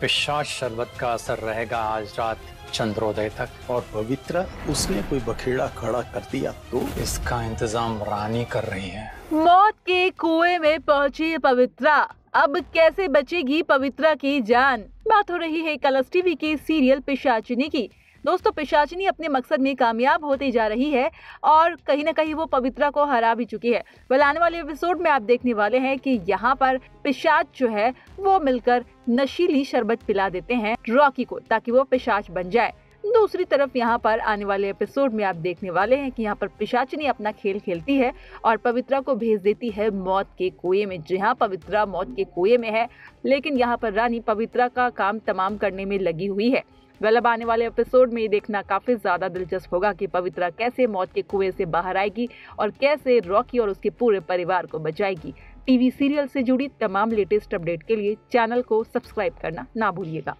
पिशाच शरबत का असर रहेगा आज रात चंद्रोदय तक। और पवित्र उसने कोई बखेड़ा खड़ा कर दिया तो? इसका इंतज़ाम रानी कर रही है। मौत के कुएँ में पहुँची पवित्रा। अब कैसे बचेगी पवित्रा की जान? बात हो रही है कलर्स टीवी के सीरियल पिशाचिनी की। दोस्तों, पिशाचिनी अपने मकसद में कामयाब होती जा रही है और कहीं ना कहीं वो पवित्रा को हरा भी चुकी है। वेल, आने वाले एपिसोड में आप देखने वाले हैं कि यहाँ पर पिशाच जो है, वो मिलकर नशीली शरबत पिला देते हैं रॉकी को ताकि वो पिशाच बन जाए। दूसरी तरफ़ यहाँ पर आने वाले एपिसोड में आप देखने वाले हैं कि यहाँ पर पिशाचिनी अपना खेल खेलती है और पवित्रा को भेज देती है मौत के कुएँ में। जहाँ पवित्रा मौत के कुएँ में है, लेकिन यहाँ पर रानी पवित्रा का काम तमाम करने में लगी हुई है। वेल अब आने वाले एपिसोड में ये देखना काफ़ी ज़्यादा दिलचस्प होगा कि पवित्रा कैसे मौत के कुएँ से बाहर आएगी और कैसे रॉकी और उसके पूरे परिवार को बचाएगी। टीवी सीरियल से जुड़ी तमाम लेटेस्ट अपडेट के लिए चैनल को सब्सक्राइब करना ना भूलिएगा।